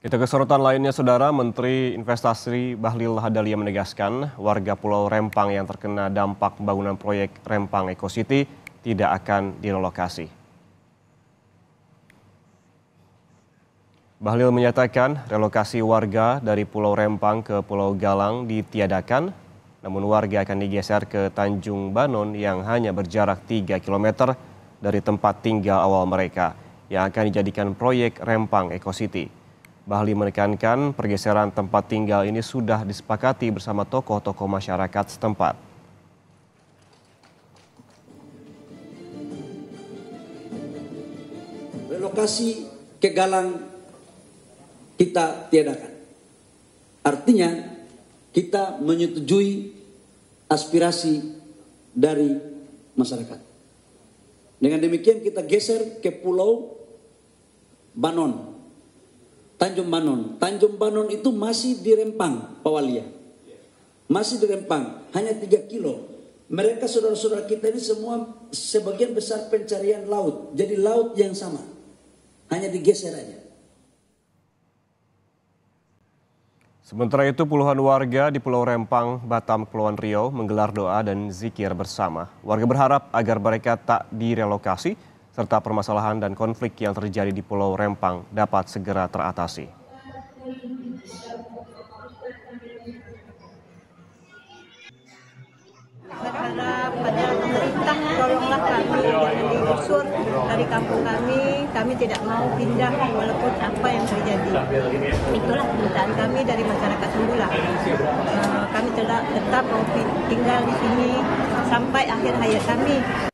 Kita ke sorotan lainnya, Saudara Menteri Investasi Bahlil Hadalia menegaskan warga Pulau Rempang yang terkena dampak pembangunan proyek Rempang Eco City tidak akan direlokasi. Bahlil menyatakan relokasi warga dari Pulau Rempang ke Pulau Galang ditiadakan, namun warga akan digeser ke Tanjung Banon yang hanya berjarak 3 km dari tempat tinggal awal mereka yang akan dijadikan proyek Rempang Eco City. Bahli menekankan pergeseran tempat tinggal ini sudah disepakati bersama tokoh-tokoh masyarakat setempat. Relokasi ke Galang kita tiadakan. Artinya kita menyetujui aspirasi dari masyarakat. Dengan demikian kita geser ke Pulau Banon Tanjung Banon. Tanjung Banon itu masih di Rempang, Pak Walia. Masih di Rempang, hanya 3 kilo. Mereka saudara-saudara kita ini semua sebagian besar pencarian laut. Jadi laut yang sama. Hanya digeser aja. Sementara itu puluhan warga di Pulau Rempang, Batam, Kepulauan Riau menggelar doa dan zikir bersama. Warga berharap agar mereka tak direlokasi serta permasalahan dan konflik yang terjadi di Pulau Rempang dapat segera teratasi. Berharap pada pemerintah tolonglah kami digusur dari kampung kami. Kami tidak mau pindah walaupun apa yang terjadi. Itulah permintaan kami dari masyarakat Sembula. Uh, kami tetap mau tinggal di sini sampai akhir hayat kami.